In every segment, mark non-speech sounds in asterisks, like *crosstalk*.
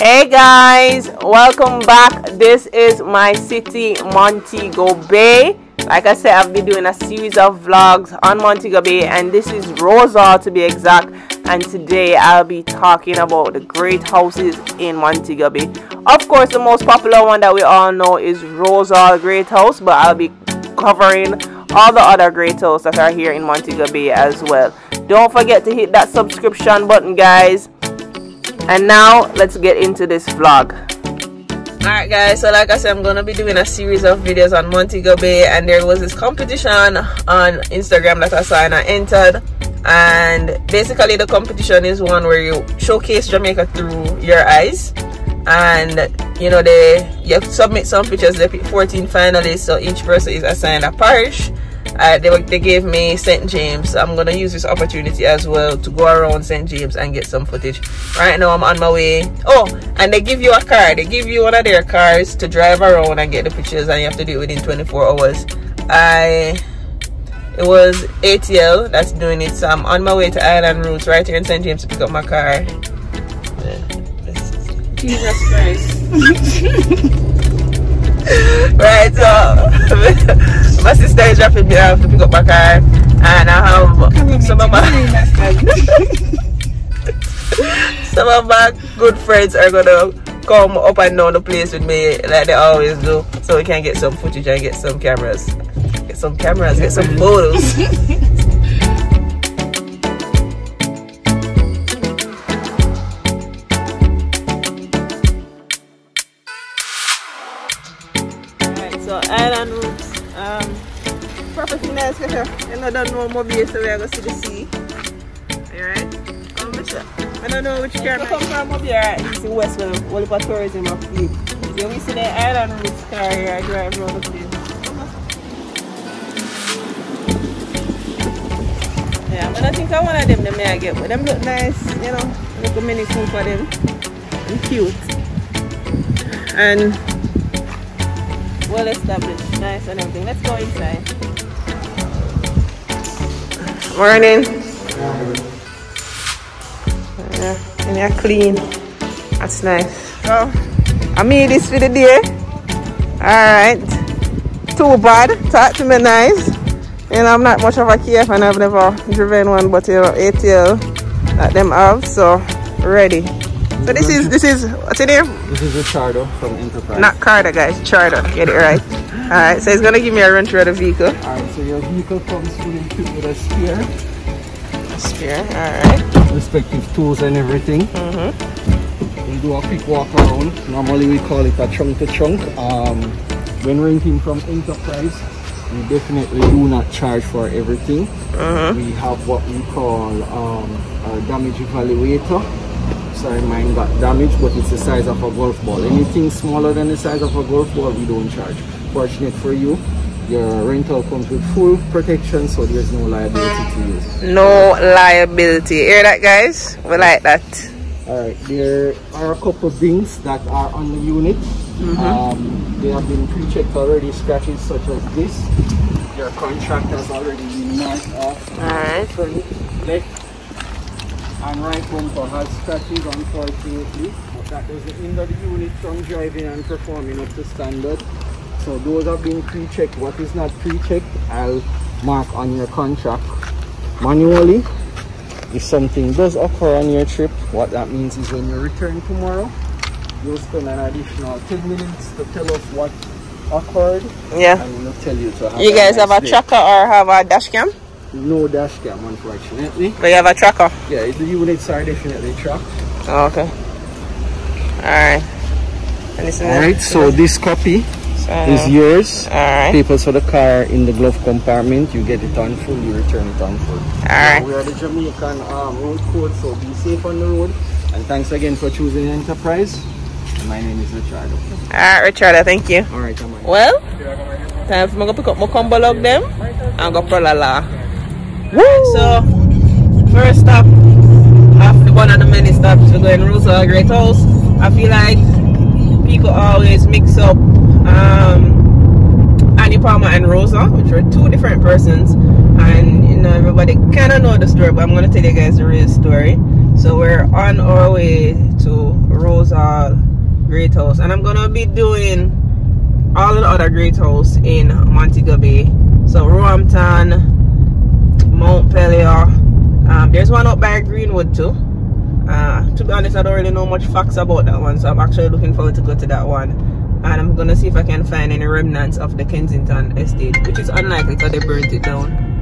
Hey guys, welcome back. This is my city, Montego Bay. Like I said, I've been doing a series of vlogs on Montego Bay, and this is Rose Hall to be exact. And today I'll be talking about the great houses in Montego Bay. Of course, the most popular one that we all know is Rose Hall Great House, but I'll be covering all the other great houses that are here in Montego Bay as well. Don't forget to hit that subscription button, guys and now let's get into this vlog. Alright guys so like i said i'm gonna be doing a series of videos on montego bay and there was this competition on instagram that i saw and i entered. And basically the competition is one where you showcase jamaica through your eyes. And you know they you submit some pictures. They pick 14 finalists so each person is assigned a parish uh, they, they gave me St. James. I'm going to use this opportunity as well to go around St. James and get some footage. Right now I'm on my way. Oh, and they give you a car. They give you one of their cars to drive around and get the pictures and you have to do it within 24 hours. I it was ATL that's doing it so I'm on my way to Island Routes right here in St. James to pick up my car Jesus Christ *laughs* *laughs* right, so *laughs* my sister is dropping me off to pick up my car, and I have some of my *laughs* some of my good friends are gonna come up and down the place with me like they always do, so we can get some footage and get some cameras, get some cameras, get some photos. Know, don't know more base, so we are going to see the sea. Alright? Um, come, Michelle. I don't know which camera. come from up here, right? You see West Well, all the tourism up here. Yeah, we see the Island Routes car here, I drive around the place. Uh-huh. Yeah, but I think I one of them, them may I get, but them look nice, you know, look a mini cool for them. And cute. And well established, nice and everything. Let's go inside. Morning. Yeah, and you're clean. That's nice. Oh, I made this for the day. Alright. Too bad. Talk to me nice. And I'm not much of a KF and I've never driven one, but you know, ATL that them have, so ready. So this is this is what's it name? This is Richardo from Enterprise. Not Carter, guys. Chardo. Get it right. Alright, so he's gonna give me a run through the vehicle. Alright, so your vehicle comes with a spear. A spear, alright. Respective tools and everything. Mm -hmm. We do a quick walk around. Normally we call it a trunk to trunk. Um, when renting from Enterprise, we definitely do not charge for everything. Mm -hmm. We have what we call um, a damage evaluator sorry mine got damaged but it's the size of a golf ball anything smaller than the size of a golf ball we don't charge fortunate for you. Your rental comes with full protection so there's no liability to you. No liability. Hear that guys? We like that. All right there are a couple of things that are on the unit. Mm -hmm. um, they have been pre-checked already scratches such as this. Your contract has already been marked off. All right left and right bumper has scratches unfortunately. That doesn't hinder the unit. From driving and performing up to standard so those have been pre-checked. What is not pre-checked i'll mark on your contract manually if something does occur on your trip. What that means is when you return tomorrow you'll spend an additional 10 minutes to tell us what occurred. Yeah. And we'll tell you to have you guys have a day. tracker or have a dash cam? No dash cam unfortunately. But you have a tracker? Yeah the units are definitely tracked. Oh, okay. All right. All right so this copy is yours. Alright. Papers for the car in the glove compartment. You get it on full, you return it on full. Alright. We are the Jamaican um, road code, so be safe on the road. And thanks again for choosing Enterprise. My name is Richard. Alright, Richard, thank you. Alright, come on. Well, time for me to pick up my combo log them and go for La La. Woo! So, first stop, after one of the many stops, we're going to Rosa Great House. I feel like people always mix up um, Annie Palmer and Rosa, which were two different persons. and you know everybody kind of know the story but i'm gonna tell you guys the real story. So we're on our way to Rose Hall Great House and I'm gonna be doing all the other Great House in Montego Bay. So Roehampton Mount Pelion um, there's one up by Greenwood too. Uh, to be honest I don't really know much facts about that one so I'm actually looking forward to go to that one and I'm gonna see if I can find any remnants of the Kensington estate which is unlikely because they burnt it down.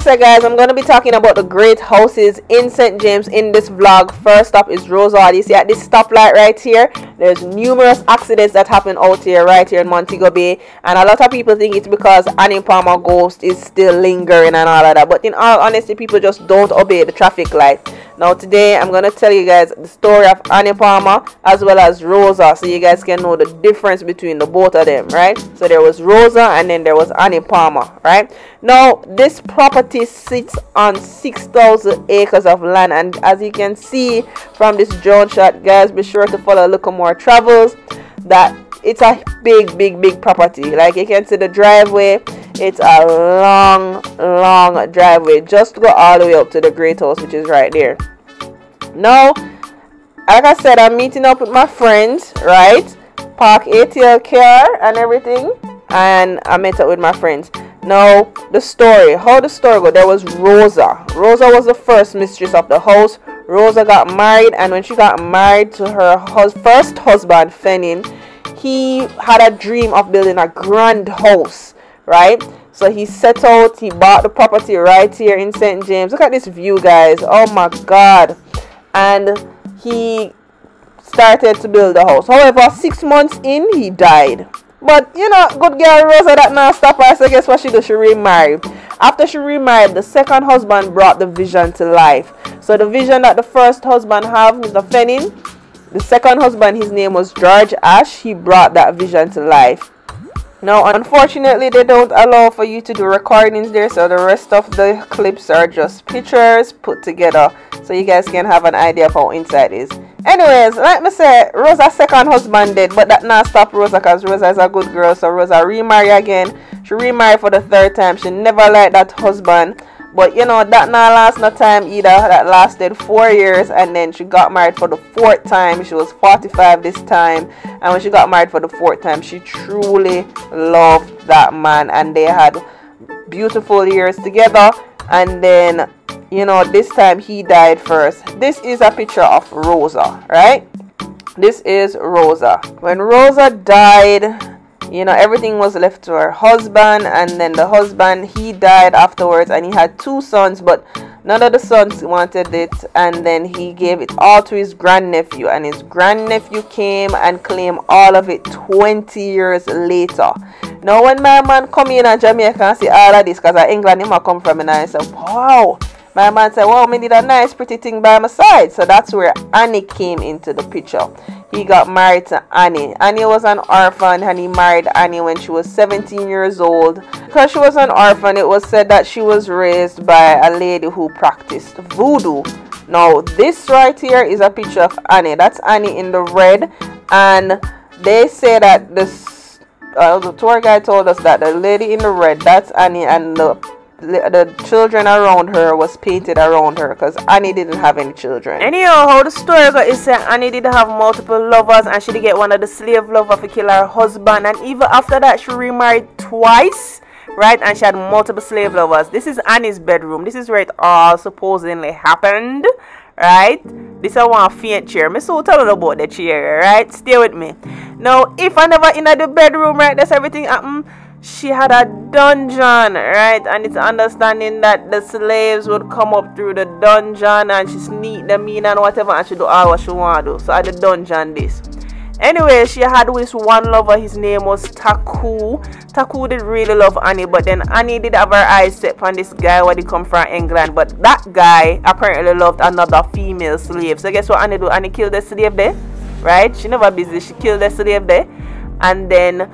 So guys i'm going to be talking about the great houses in st james in this vlog. First up is rose hall you see at this stoplight right here there's numerous accidents that happen out here right here in montego bay and a lot of people think it's because annie palmer ghost is still lingering and all of that but in all honesty people just don't obey the traffic light now today i'm to tell you guys the story of annie palmer as well as rosa so you guys can know the difference between the both of them right? So there was rosa and then there was annie palmer right? Now this property sits on 6,000 acres of land and as you can see from this drone shot guys be sure to follow Look More Travels that it's a big big big property. Like you can see the driveway it's a long long driveway. Just go all the way up to the great house which is right there. Now like I said I'm meeting up with my friends right? Park ATL care and everything and I met up with my friends. Now, the story, how the story go, there was Rosa. Rosa was the first mistress of the house. Rosa got married, and when she got married to her hus first husband, Fennin, he had a dream of building a grand house, right? So he set out, he bought the property right here in St. James. Look at this view, guys. Oh my God. And he started to build the house. However, six months in, he died. But you know, good girl Rosa that now stop her. So guess what she do? She remarried. After she remarried, the second husband brought the vision to life. So the vision that the first husband have, Mr. Fennin, the second husband, his name was George Ash. He brought that vision to life. Now, unfortunately, they don't allow for you to do recordings there, so the rest of the clips are just pictures put together, so you guys can have an idea of how inside is. Anyways, like me say, Rosa's second husband did, but that not stop Rosa because Rosa is a good girl. So Rosa remarry again. She remarried for the third time. She never liked that husband. But you know, that not last no time either. That lasted four years and then she got married for the fourth time. She was 45 this time. And when she got married for the fourth time, she truly loved that man and they had beautiful years together. And then you know this time he died first this is a picture of rosa right this is rosa when rosa died you know everything was left to her husband and then the husband he died afterwards and he had two sons but none of the sons wanted it and then he gave it all to his grandnephew and his grandnephew came and claimed all of it 20 years later. Now when my man come in and jamaica and ah, see all of this because I england him come from and i said wow my man said, Well, me need a nice pretty thing by my side. So that's where Annie came into the picture. He got married to Annie. Annie was an orphan and he married Annie when she was 17 years old. Because she was an orphan, it was said that she was raised by a lady who practiced voodoo. Now, this right here is a picture of Annie. That's Annie in the red. And they say that this uh, the tour guide told us that the lady in the red, that's Annie, and the the children around her was painted around her because Annie didn't have any children. Anyhow, how the story is that Annie did have multiple lovers and she did get one of the slave lovers to kill her husband. And even after that she remarried twice right? And she had multiple slave lovers. This is annie's bedroom. This is where it all supposedly happened right? This is one faint chair. Me so tell you about the chair right? Stay with me. Now if i never in the bedroom right that's everything happened she had a dungeon, right? And it's understanding that the slaves would come up through the dungeon and she sneak them in and whatever, and she do all what she want to do. So at the dungeon, this. Anyway, she had this one lover. His name was Taku. Taku did really love Annie, but then Annie did have her eyes set on this guy where he come from England. But that guy apparently loved another female slave. So guess what Annie do? Annie killed the slave there, right? She never busy. She killed the slave there, and then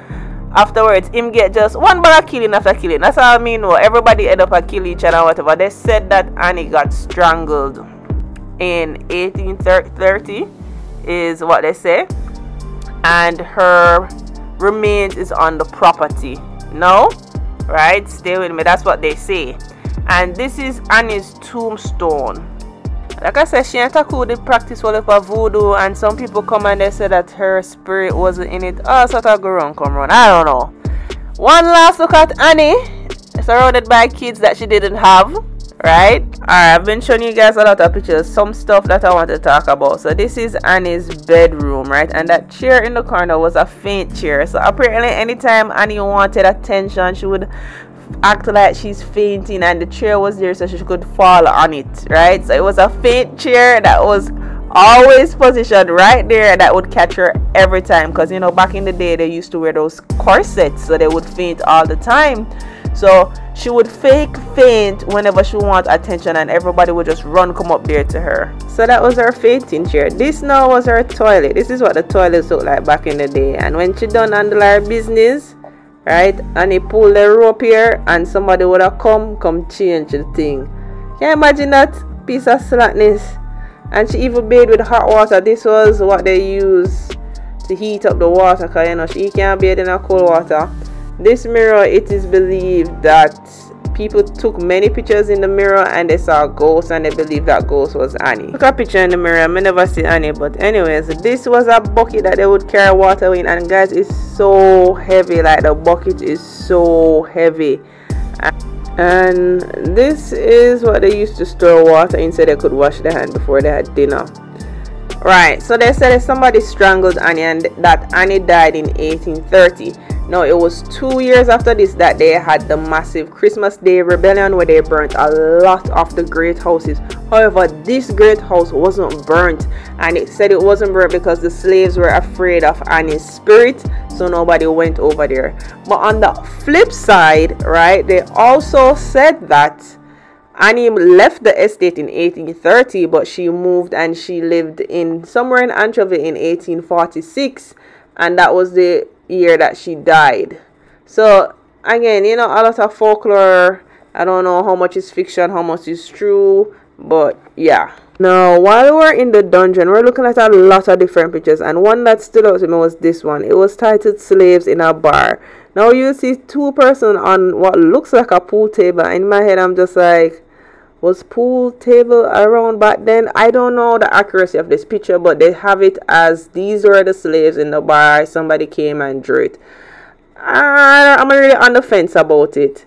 afterwards him get just one bar killing after killing. That's all I mean no everybody end up a kill each other whatever. They said that Annie got strangled in 1830 is what they say. And her remains is on the property. No? Right? Stay with me. That's what they say. And this is Annie's tombstone like I said, she and Taku did practice all of her voodoo, and some people come and they say that her spirit wasn't in it. Oh, sort of go wrong, come run. I don't know. One last look at Annie, surrounded by kids that she didn't have, right? Alright, I've been showing you guys a lot of pictures, some stuff that I want to talk about. So this is Annie's bedroom, right? And that chair in the corner was a faint chair. So apparently anytime Annie wanted attention, she would act like she's fainting and the chair was there so she could fall on it right? So it was a faint chair that was always positioned right there that would catch her every time. Because you know back in the day they used to wear those corsets so they would faint all the time. So she would fake faint whenever she want attention and everybody would just run come up there to her. So that was her fainting chair. This now was her toilet. This is what the toilets looked like back in the day. And when she done handle her business right? And he pulled the rope here and somebody would have come come change the thing. Can you imagine that piece of slackness? And she even bathed with hot water. This was what they used to heat up the water because you know she can't bathe in a cold water. This mirror it is believed that people took many pictures in the mirror and they saw a ghost and they believe that ghost was Annie. Took a picture in the mirror, I never see Annie, but anyways, this was a bucket that they would carry water in and guys it's so heavy, like the bucket is so heavy. And this is what they used to store water in so they could wash their hand before they had dinner. Right, so they said somebody strangled Annie and that Annie died in 1830. Now, it was two years after this that they had the massive Christmas Day rebellion where they burnt a lot of the great houses. However, this great house wasn't burnt, and it said it wasn't burnt because the slaves were afraid of Annie's spirit, so nobody went over there. But on the flip side, right, they also said that Annie left the estate in 1830, but she moved and she lived in somewhere in Anchovy in 1846, and that was the year that she died. So again, you know, a lot of folklore. I don't know how much is fiction, how much is true, but yeah. Now, while we're in the dungeon, we're looking at a lot of different pictures, and one that stood out to me was this one. It was titled "Slaves in a Bar." Now you see two person on what looks like a pool table. In my head, I'm just like, was pool table around back then. I don't know the accuracy of this picture but they have it as these were the slaves in the bar. Somebody came and drew it. I, i'm really on the fence about it.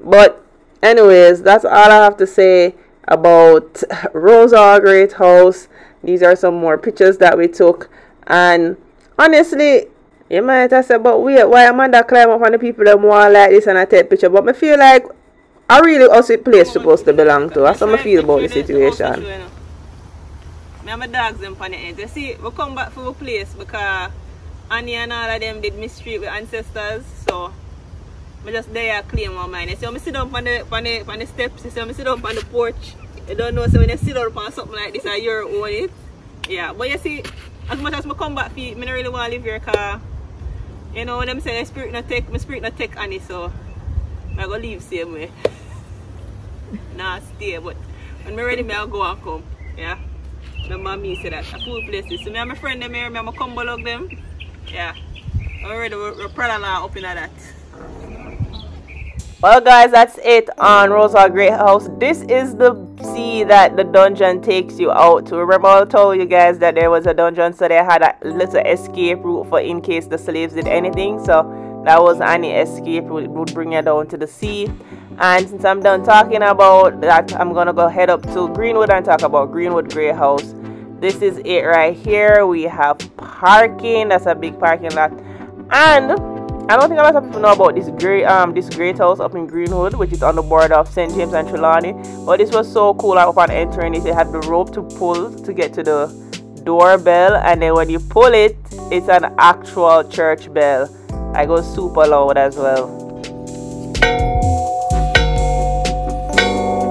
But anyways that's all i have to say about *laughs* rosa great house. These are some more pictures that we took. And honestly you might have said but wait why am I climb up on the people that more like this and I take picture? But I feel like I really also place supposed to belong to. That's how I feel about the situation. Me and my dogs them on the end. You see, we come back from the place because Annie and all of them did mistreat with ancestors. So I just there claim my mind. You see, I sit down on the, on the, on the steps. You see, I sit down on the porch. You don't know, so when you sit down on something like this, I your own it. Yeah, but you see, as much as I come back, I don't really want to live here because, you know, them say my spirit not take, my spirit not take Annie, so going to leave same way nah stay but when me ready I'll go and come yeah? My mommy said that a full places so me and my friend them here me I'm come below them yeah? Already we're, we're proud up in that. Well guys that's it on Rosa Great House. This is the sea that the dungeon takes you out to. Remember I told you guys that there was a dungeon so they had a little escape route for in case the slaves did anything. So that was any escape would bring you down to the sea and since I'm done talking about that, I'm gonna go head up to Greenwood and talk about Greenwood Great House. This is it right here. We have parking. That's a big parking lot. And I don't think a lot of people know about this great um this great house up in Greenwood, which is on the border of St. James and Trelawny. But this was so cool upon entering it. It had the rope to pull to get to the doorbell, and then when you pull it, it's an actual church bell. I go super loud as well.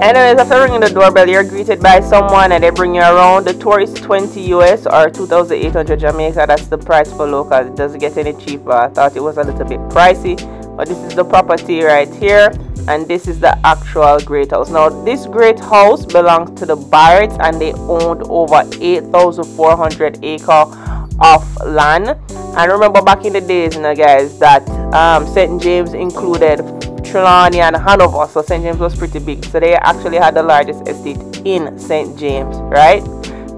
Anyways, after ringing the doorbell, you're greeted by someone and they bring you around. The tour is 20 US or 2,800 Jamaica. That's the price for local. It doesn't get any cheaper. I thought it was a little bit pricey, but this is the property right here, and this is the actual great house. Now, this great house belongs to the Barretts, and they owned over 8,400 acre of land. And remember back in the days, you know, guys, that um, St. James included Trelawny and Hanover. So St. James was pretty big. So they actually had the largest estate in St. James, right?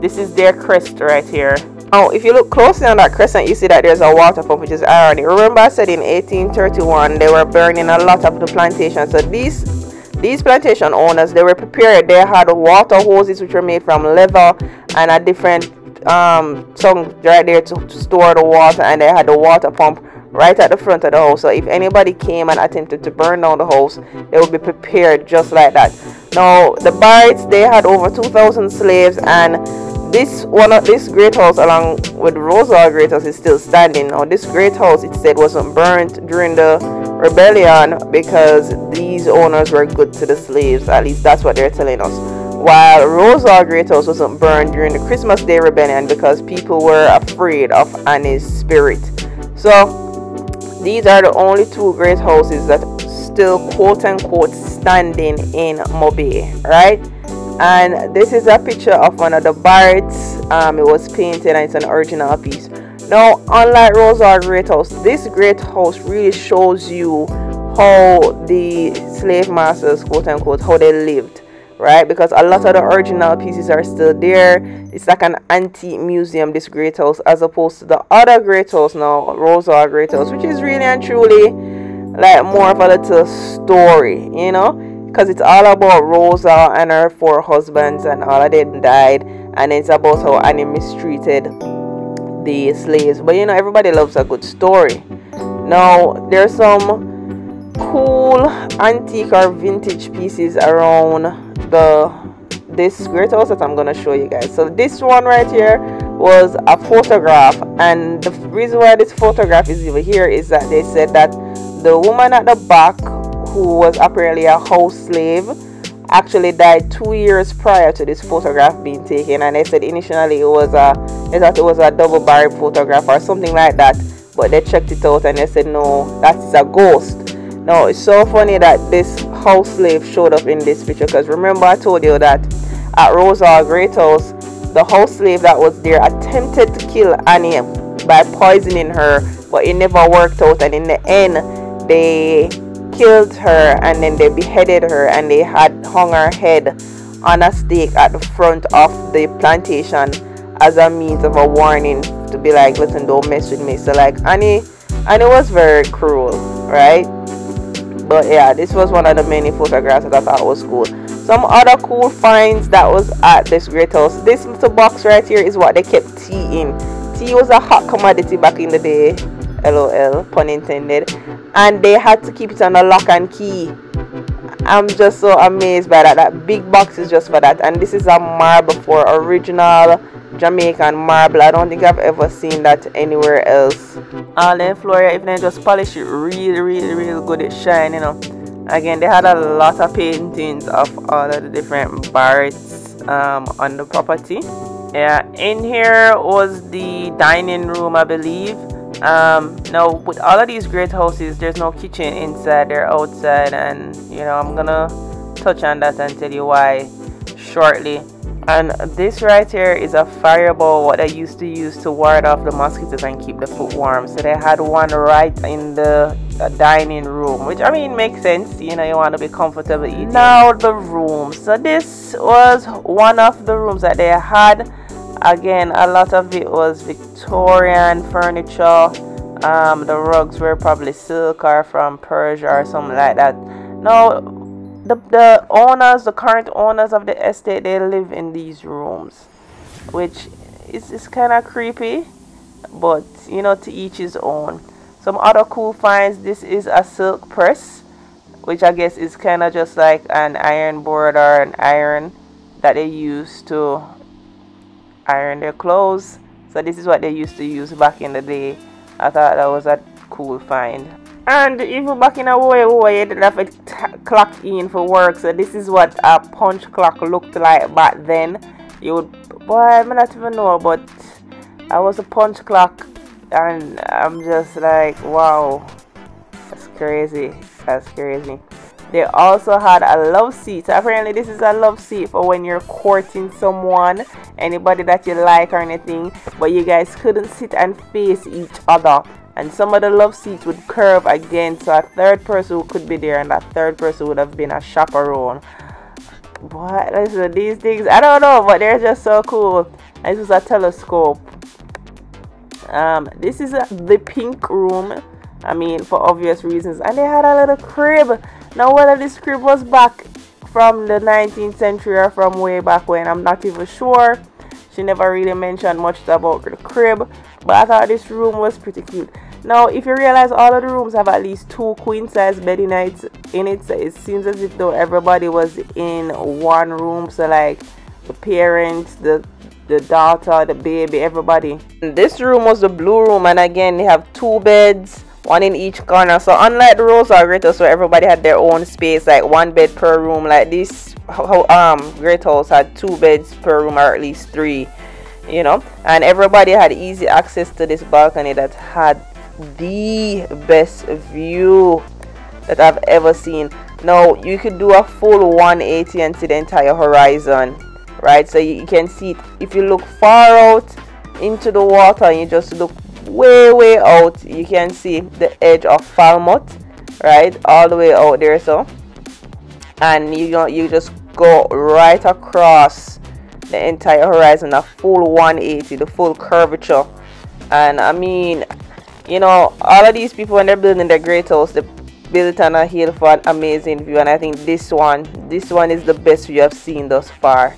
This is their crest right here. Now, if you look closely on that crescent, you see that there's a water pump, which is irony. Remember I said in 1831, they were burning a lot of the plantation. So these these plantation owners, they were prepared. They had water hoses, which were made from leather and a different um, tongue right there to, to store the water. And they had the water pump right at the front of the house. So if anybody came and attempted to burn down the house, they would be prepared just like that. Now the Barretts they had over 2,000 slaves, and this one of this great house along with Rose Hall Great House is still standing. Now this great house it said wasn't burnt during the rebellion because these owners were good to the slaves. At least that's what they're telling us. While Rose Hall Great House wasn't burned during the Christmas Day rebellion because people were afraid of Annie's spirit. So these are the only two great houses that still quote unquote standing in Mobay, right? And this is a picture of one of the Barretts. Um, it was painted and it's an original piece. Now, unlike Rose Hall Great House, this great house really shows you how the slave masters, quote unquote, how they lived right? Because a lot of the original pieces are still there. It's like an antique museum this great house as opposed to the other great house now Rose Hall great house which is really and truly like more of a little story you know? Because it's all about Rosa and her four husbands and all of them died and it's about how Annie mistreated the slaves. But you know everybody loves a good story. Now there's some cool antique or vintage pieces around the this house that I'm gonna show you guys. So this one right here was a photograph and the reason why this photograph is over here is that they said that the woman at the back who was apparently a house slave actually died two years prior to this photograph being taken. And they said initially it was a they thought it was a double barrel photograph or something like that but they checked it out and they said no that's a ghost. Now it's so funny that this house slave showed up in this picture because remember I told you that at Rose Hall Great House the house slave that was there attempted to kill Annie by poisoning her but it never worked out and in the end they killed her and then they beheaded her and they had hung her head on a stake at the front of the plantation as a means of a warning to be like listen don't mess with me. So like Annie Annie was very cruel right but yeah this was one of the many photographs that i was cool. Some other cool finds that was at this great house. This little box right here is what they kept tea in. Tea was a hot commodity back in the day lol pun intended. And they had to keep it on a lock and key. I'm just so amazed by that. That big box is just for that. And this is a marble for original Jamaican marble. I don't think I've ever seen that anywhere else. All the floor, if they just polish it really, really, really good, it shine, you know. Again, they had a lot of paintings of all of the different Barretts um, on the property. Yeah, in here was the dining room, I believe. Um, now, with all of these great houses, there's no kitchen inside, they're outside, and you know, I'm gonna touch on that and tell you why shortly and this right here is a fireball what I used to use to ward off the mosquitoes and keep the food warm. So they had one right in the uh, dining room which I mean makes sense you know you want to be comfortable eating. Now the room so this was one of the rooms that they had. Again a lot of it was Victorian furniture. Um, the rugs were probably silk or from Persia or something like that. Now the, the owners, the current owners of the estate, they live in these rooms, which is, is kind of creepy, but you know, to each his own. Some other cool finds this is a silk press, which I guess is kind of just like an iron board or an iron that they use to iron their clothes. So, this is what they used to use back in the day. I thought that was a cool find and even back in a way where you didn't have to clock in for work. So this is what a punch clock looked like back then. You would boy I may not even know but I was a punch clock. And I'm just like wow. That's crazy. That's crazy. They also had a love seat. Apparently this is a love seat for when you're courting someone anybody that you like or anything but you guys couldn't sit and face each other and some of the love seats would curve again so a third person could be there and that third person would have been a chaperone. What? Listen these things i don't know but they're just so cool. This is a telescope. Um this is a, the pink room i mean for obvious reasons. And they had a little crib. Now whether this crib was back from the 19th century or from way back when i'm not even sure she never really mentioned much about the crib but i thought this room was pretty cute. Now if you realize all of the rooms have at least two queen size bedding nights in it so it seems as if though everybody was in one room so like the parents the the daughter the baby everybody. This room was the blue room and again they have two beds one in each corner. So unlike the Rosa Great House where everybody had their own space like one bed per room like this um Great House had two beds per room or at least three you know? And everybody had easy access to this balcony that had the best view that I've ever seen. Now you could do a full 180 and see the entire horizon right? So you, you can see it. If you look far out into the water and you just look way way out. You can see the edge of Falmouth right? All the way out there so. And you know you just go right across the entire horizon a full 180 the full curvature. And I mean you know all of these people when they're building their great house they build it on a hill for an amazing view. And I think this one this one is the best view I've seen thus far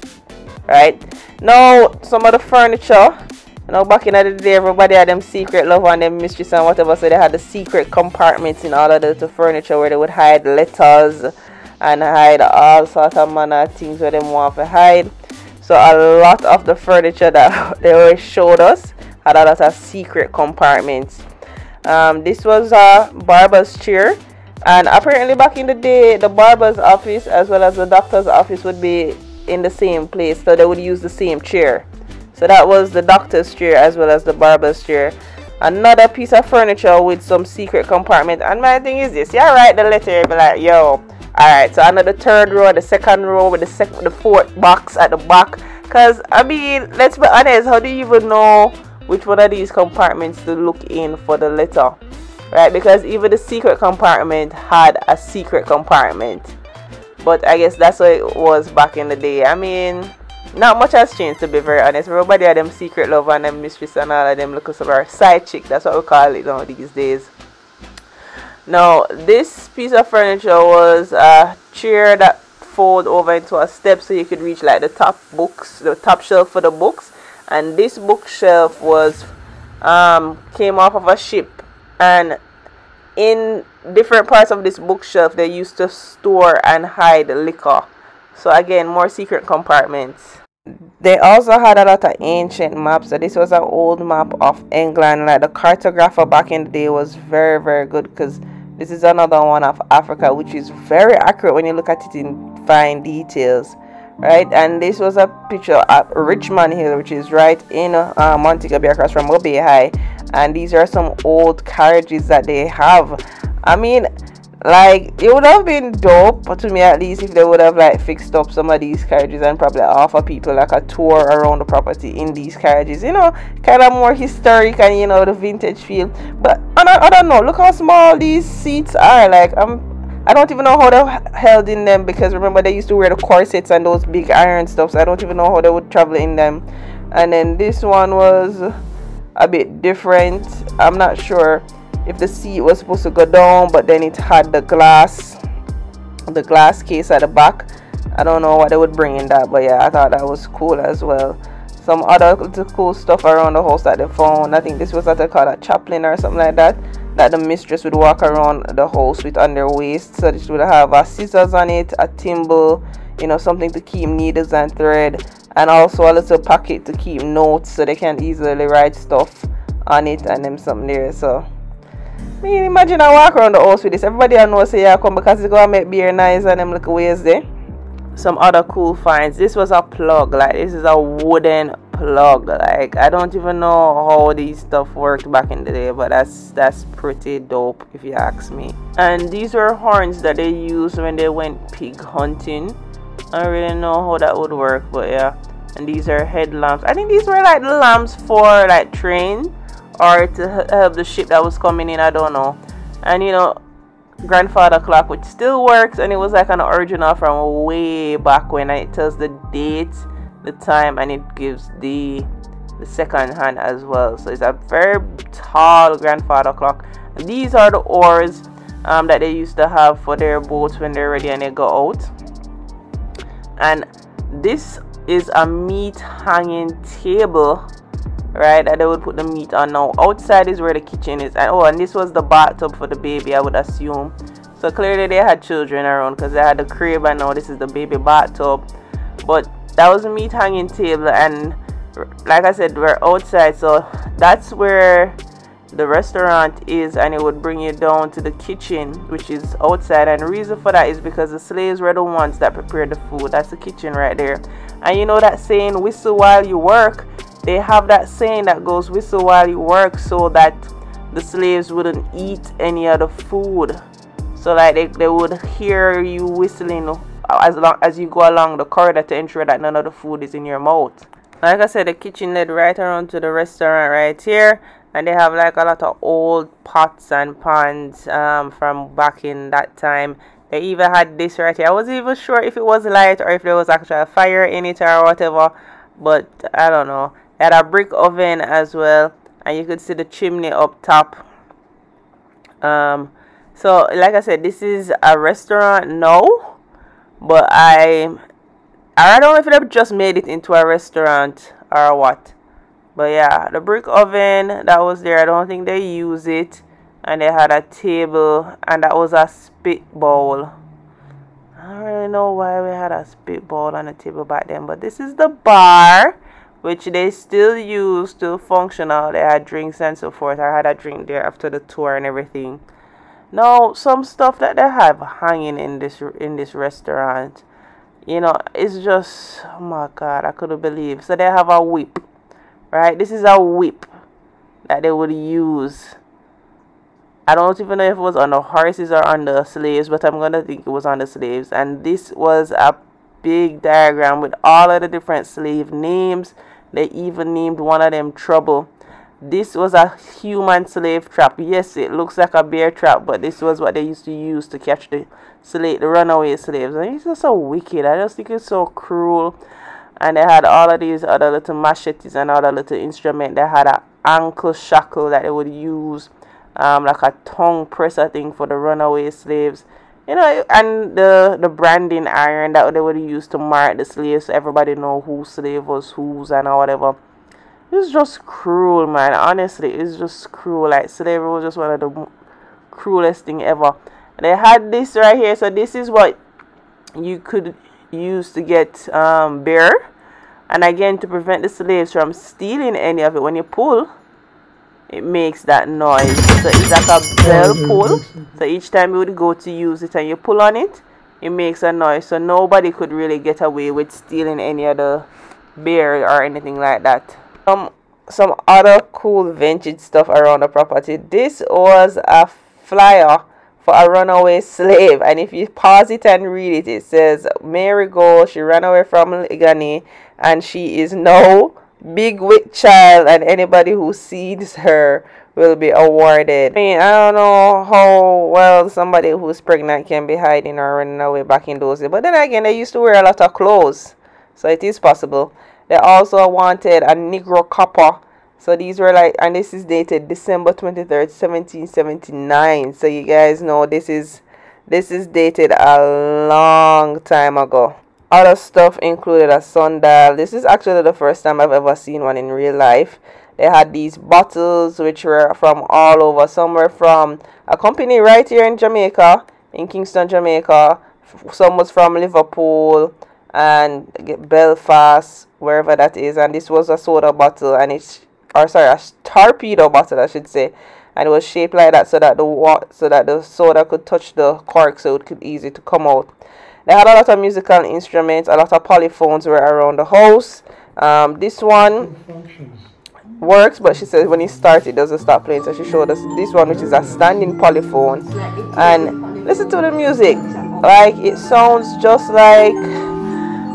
right? Now some of the furniture you know, back in the day, everybody had them secret love and them mistress and whatever, so they had the secret compartments in all of the, furniture where they would hide letters and hide all sorts of manner of things where they want to hide. So a lot of the furniture that *laughs* they always showed us had a lot of secret compartments. Um, this was a barber's chair, and apparently back in the day, the barber's office as well as the doctor's office would be in the same place, so they would use the same chair. So that was the doctor's chair as well as the barber's chair. Another piece of furniture with some secret compartment. And my thing is this, yeah, write the letter, be like, yo. Alright, so another third row, the second row with the second the fourth box at the back. Cause I mean, let's be honest, how do you even know which one of these compartments to look in for the letter? Right? Because even the secret compartment had a secret compartment. But I guess that's what it was back in the day. I mean not much has changed to be very honest. Everybody had them secret love and them mistress and all of them of our side chick. That's what we call it now these days. Now this piece of furniture was a chair that fold over into a step so you could reach like the top books, the top shelf for the books. And this bookshelf was um came off of a ship and in different parts of this bookshelf they used to store and hide liquor. So again, more secret compartments. They also had a lot of ancient maps so this was an old map of england. Like the cartographer back in the day was very very good because this is another one of africa which is very accurate when you look at it in fine details right? And this was a picture of richmond hill which is right in uh, montego bay across from Gobey high. And these are some old carriages that they have. I mean like it would have been dope to me at least if they would have like fixed up some of these carriages and probably offer people like a tour around the property in these carriages you know kind of more historic and you know the vintage feel. But I don't, I don't know look how small these seats are like i'm I don't even know how they held in them because remember they used to wear the corsets and those big iron stuff so I don't even know how they would travel in them. And then this one was a bit different I'm not sure if the seat was supposed to go down but then it had the glass the glass case at the back. I don't know what they would bring in that but yeah I thought that was cool as well. Some other cool stuff around the house that they found. I think this was what they call a chaplain or something like that that the mistress would walk around the house with on their waist. So she would have a scissors on it a thimble you know something to keep needles and thread and also a little pocket to keep notes so they can easily write stuff on it and them something there so I mean, imagine I walk around the house with this. Everybody I know say I come because it's gonna make beer nice and them little ways there. Some other cool finds. This was a plug, like this is a wooden plug. Like I don't even know how these stuff worked back in the day, but that's that's pretty dope if you ask me. And these were horns that they used when they went pig hunting. I don't really know how that would work, but yeah. And these are headlamps. I think these were like lamps for like train or to help the ship that was coming in. I don't know. And you know, grandfather clock, which still works, and it was like an original from way back when. it tells the date, the time, and it gives the the second hand as well. So it's a very tall grandfather clock. These are the oars um, that they used to have for their boats when they're ready and they go out. And this is a meat hanging table right? That they would put the meat on. Now outside is where the kitchen is. And oh and this was the bathtub for the baby i would assume. So clearly they had children around because they had the crib and now this is the baby bathtub. But that was a meat hanging table and like i said we're outside. So that's where the restaurant is and it would bring you down to the kitchen which is outside. And the reason for that is because the slaves were the ones that prepared the food. That's the kitchen right there. And you know that saying whistle while you work they have that saying that goes whistle while you work so that the slaves wouldn't eat any other food. So like they, they would hear you whistling as long as you go along the corridor to ensure that none of the food is in your mouth. Like i said the kitchen led right around to the restaurant right here and they have like a lot of old pots and pans um, from back in that time. They even had this right here. I wasn't even sure if it was light or if there was actually a fire in it or whatever but i don't know had a brick oven as well and you could see the chimney up top. Um so like i said this is a restaurant no but i i don't know if they just made it into a restaurant or what. But yeah the brick oven that was there i don't think they use it and they had a table and that was a spit bowl i don't really know why we had a spit bowl on the table back then but this is the bar which they still use to functional they had drinks and so forth i had a drink there after the tour and everything. Now some stuff that they have hanging in this in this restaurant you know it's just oh my god i couldn't believe. So they have a whip right? This is a whip that they would use. I don't even know if it was on the horses or on the slaves, but I'm gonna think it was on the slaves. And this was a big diagram with all of the different slave names. They even named one of them Trouble. This was a human slave trap. Yes, it looks like a bear trap, but this was what they used to use to catch the slave, the runaway slaves. And it's just so wicked. I just think it's so cruel and they had all of these other little machetes and other little instrument they had an ankle shackle that they would use um, like a tongue presser thing for the runaway slaves you know and the the branding iron that they would use to mark the slaves so everybody know who slave was whose and whatever. It's just cruel man. Honestly it's just cruel. Like slavery was just one of the cruelest thing ever. They had this right here. So this is what you could use to get um, bear. And again to prevent the slaves from stealing any of it. When you pull it makes that noise. So it's like a bell pull. so each time you would go to use it and you pull on it it makes a noise. So nobody could really get away with stealing any other bear or anything like that. Um some other cool vintage stuff around the property. This was a flyer for a runaway slave. And if you pause it and read it, it says Mary Go, she ran away from Ligani and she is now big with child and anybody who sees her will be awarded. I mean, I don't know how well somebody who's pregnant can be hiding or running away back in those days. But then again, they used to wear a lot of clothes. So it is possible. They also wanted a Negro copper so these were like, and this is dated December 23rd, 1779. So you guys know this is, this is dated a long time ago. Other stuff included a sundial. This is actually the first time I've ever seen one in real life. They had these bottles which were from all over. Some were from a company right here in Jamaica, in Kingston, Jamaica. Some was from Liverpool and Belfast, wherever that is. And this was a soda bottle and it's or sorry, a torpedo bottle, I should say, and it was shaped like that so that the so that the soda could touch the cork, so it could easy to come out. They had a lot of musical instruments, a lot of polyphones were around the house. Um, this one works, but she says when you start it doesn't stop playing. So she showed us this one, which is a standing polyphone, and listen to the music. Like it sounds just like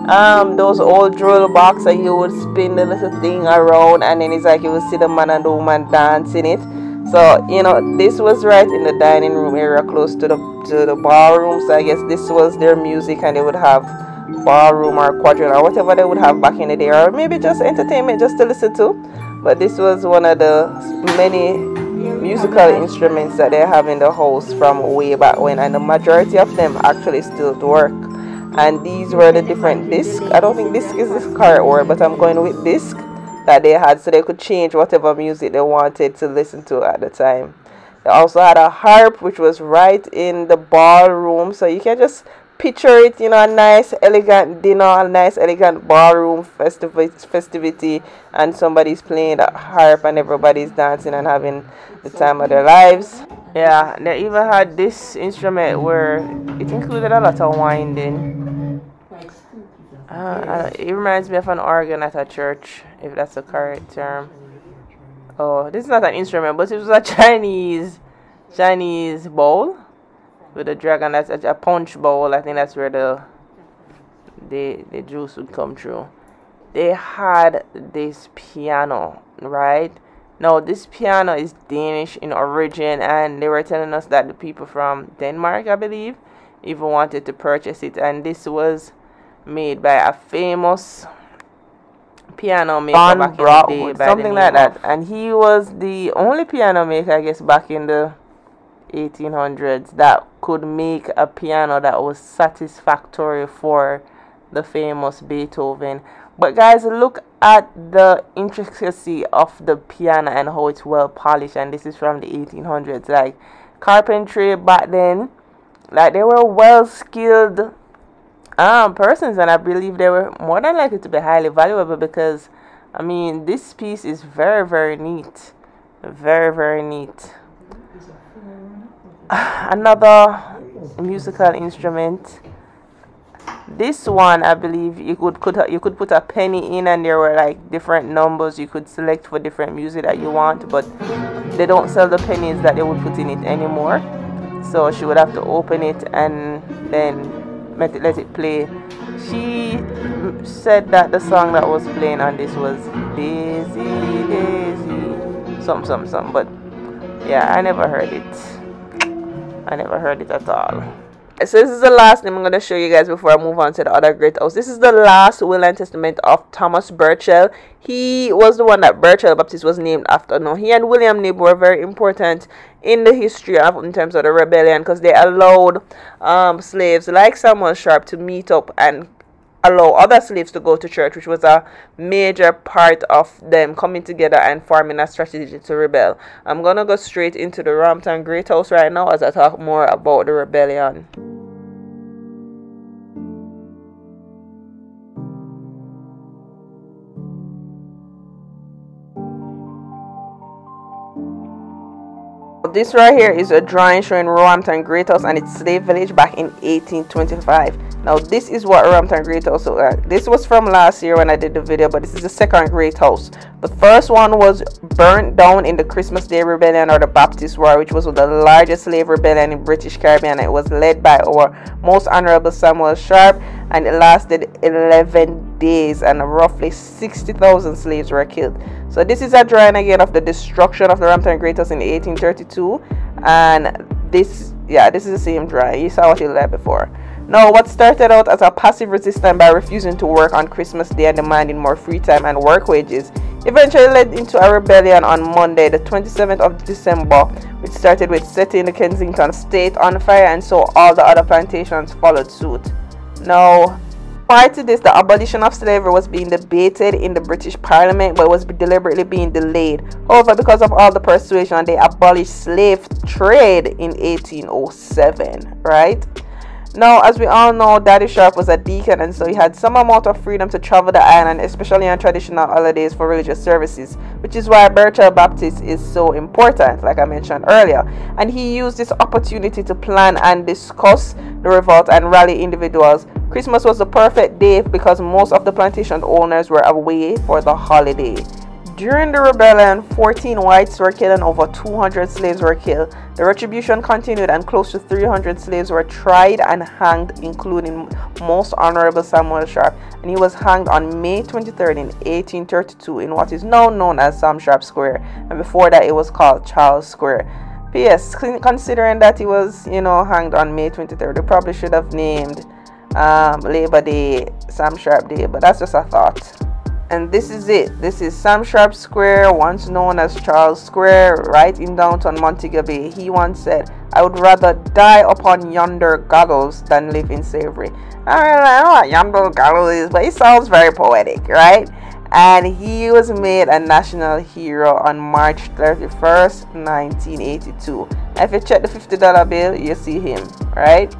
um those old drill box and you would spin the little thing around and then it's like you would see the man and the woman dancing it so you know this was right in the dining room area close to the to the ballroom so i guess this was their music and they would have ballroom or quadrant or whatever they would have back in the day. Or maybe just entertainment just to listen to. But this was one of the many musical instruments that they have in the house from way back when. And the majority of them actually still work. And these were the different discs i don't think disc is the correct word but i'm going with disc that they had so they could change whatever music they wanted to listen to at the time. They also had a harp which was right in the ballroom so you can just picture it you know a nice elegant dinner a nice elegant ballroom festivity festivity and somebody's playing the harp and everybody's dancing and having the time of their lives. Yeah they even had this instrument where it included a lot of winding uh, it reminds me of an organ at a church if that's the correct term. Oh this is not an instrument but it was a *laughs* chinese chinese bowl with a dragon that's a, a punch bowl. I think that's where the the the juice would come through. They had this piano right? Now this piano is danish in origin and they were telling us that the people from denmark i believe even wanted to purchase it and this was made by a famous piano maker back in the day something like that and he was the only piano maker i guess back in the 1800s that could make a piano that was satisfactory for the famous Beethoven. But guys, look at the intricacy of the piano and how it's well polished. And this is from the 1800s. Like carpentry back then, like they were well skilled um persons, and I believe they were more than likely to be highly valuable because I mean this piece is very very neat, very very neat. *sighs* another musical instrument. This one i believe you could a, you could put a penny in and there were like different numbers you could select for different music that you want but they don't sell the pennies that they would put in it anymore. So she would have to open it and then let it, let it play she said that the song that was playing on this was daisy daisy some some some but yeah i never heard it I never heard it at all. So this is the last name I'm going to show you guys before I move on to the other great house. This is the last will and testament of Thomas Burchell. He was the one that Burchell Baptist was named after. No, he and William Knibb were very important in the history of in terms of the rebellion because they allowed um, slaves like Samuel Sharpe to meet up and allow other slaves to go to church, which was a major part of them coming together and forming a strategy to rebel. I'm gonna go straight into the Roehampton Great House right now as I talk more about the rebellion. This right here is a drawing showing Roehampton Great House and its slave village back in 1825 now this is what Roehampton Great House looked like. This was from last year when I did the video, but this is the second Great House. The first one was burnt down in the Christmas Day Rebellion or the Baptist War, which was the largest slave rebellion in British Caribbean. It was led by our most honorable Samuel Sharpe, and it lasted 11 days, and roughly 60,000 slaves were killed. So this is a drawing again of the destruction of the Roehampton Great in 1832, and this, yeah, this is the same drawing. You saw what it looked before. Now, what started out as a passive resistance by refusing to work on Christmas Day and demanding more free time and work wages eventually led into a rebellion on Monday, the 27th of December, which started with setting the Kensington state on fire, and so all the other plantations followed suit. Now, prior to this, the abolition of slavery was being debated in the British Parliament, but was deliberately being delayed. However, because of all the persuasion, they abolished slave trade in 1807, right? Now, as we all know, Daddy Sharpe was a deacon, and so he had some amount of freedom to travel the island, especially on traditional holidays for religious services, which is why Burchell Baptist is so important, like I mentioned earlier. And he used this opportunity to plan and discuss the revolt and rally individuals. Christmas was the perfect day because most of the plantation owners were away for the holiday. During the rebellion, 14 whites were killed and over 200 slaves were killed. The retribution continued and close to 300 slaves were tried and hanged, including Most Honorable Samuel Sharpe. And he was hanged on May 23rd in 1832 in what is now known as Sam Sharpe Square. And before that, it was called Charles Square. P.S. Considering that he was, you know, hanged on May 23rd, they probably should have named um, Labor Day Sam Sharpe Day, but that's just a thought and this is it. This is sam sharpe square once known as charles square right in downtown montego bay he once said i would rather die upon yonder gallows than live in slavery. I don't know what yonder gallows is but it sounds very poetic right? And he was made a national hero on march 31st 1982 if you check the $50 bill you see him right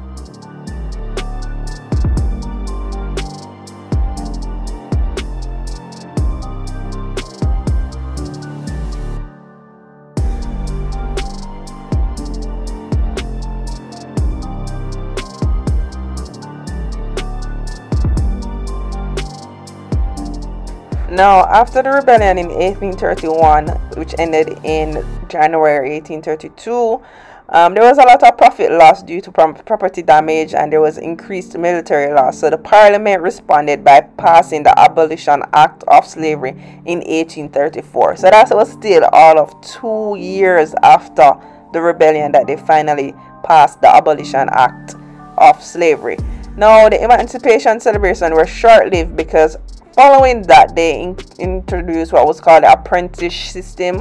Now, after the rebellion in 1831, which ended in January 1832, um, there was a lot of profit loss due to property damage and there was increased military loss. So the parliament responded by passing the Abolition Act of Slavery in 1834. So that was still all of two years after the rebellion that they finally passed the Abolition Act of Slavery. Now, the emancipation celebration were short lived because Following that, they in- introduced what was called the apprentice system,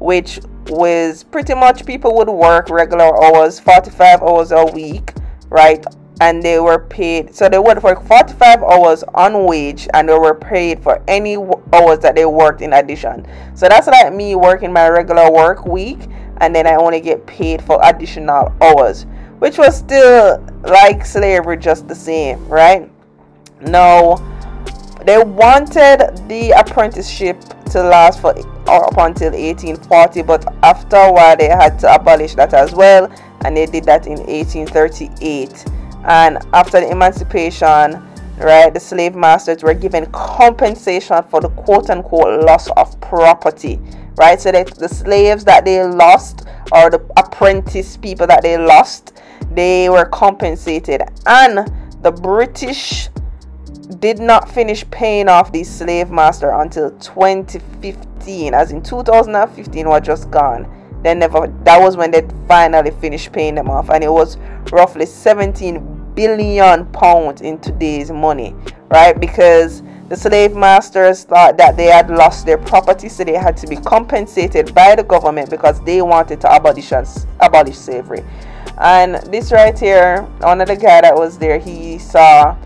which was pretty much people would work regular hours, 45 hours a week, right? And they were paid, so they would work 45 hours on wage and they were paid for any hours that they worked in addition. So that's like me working my regular work week and then I only get paid for additional hours, which was still like slavery, just the same, right? Now, they wanted the apprenticeship to last for up until 1840, but after a while they had to abolish that as well, and they did that in 1838. And after the emancipation, right, the slave masters were given compensation for the quote unquote loss of property, right? So that the slaves that they lost or the apprentice people that they lost, they were compensated, and the British did not finish paying off the slave master until 2015 as in 2015 was just gone. They never that was when they finally finished paying them off and it was roughly 17 billion pounds in today's money right? Because the slave masters thought that they had lost their property so they had to be compensated by the government because they wanted to abolish abolish slavery. And this right here one of the guy that was there he saw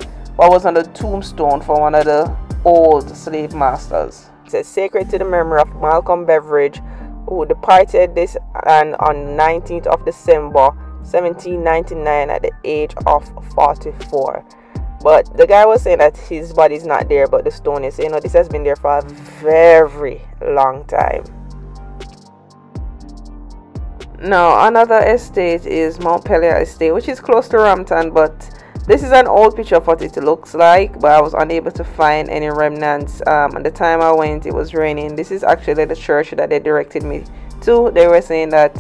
what was on the tombstone for one of the old slave masters. It says, Sacred to the memory of Malcolm Beveridge, who departed this and on 19th of December 1799 at the age of 44. But the guy was saying that his body's not there, but the stone is. You know, this has been there for a very long time. Now, another estate is Mount Pelion Estate, which is close to Roehampton, but this is an old picture of what it looks like but i was unable to find any remnants. Um, at the time i went it was raining. This is actually the church that they directed me to. They were saying that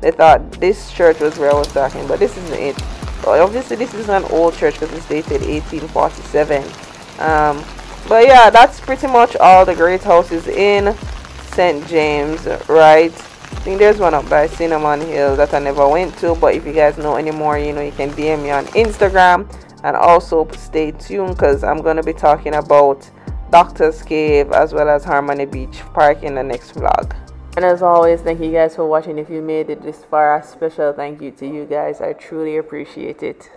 they thought this church was where i was talking but this isn't it. Obviously this is an old church because it's dated 1847 um, but yeah that's pretty much all the great houses in st james right I think there's one up by Cinnamon Hill that I never went to, but if you guys know any more, you know, you can DM me on Instagram and also stay tuned because I'm going to be talking about Doctor's Cave as well as Harmony Beach Park in the next vlog. And as always, thank you guys for watching. If you made it this far, a special thank you to you guys. I truly appreciate it.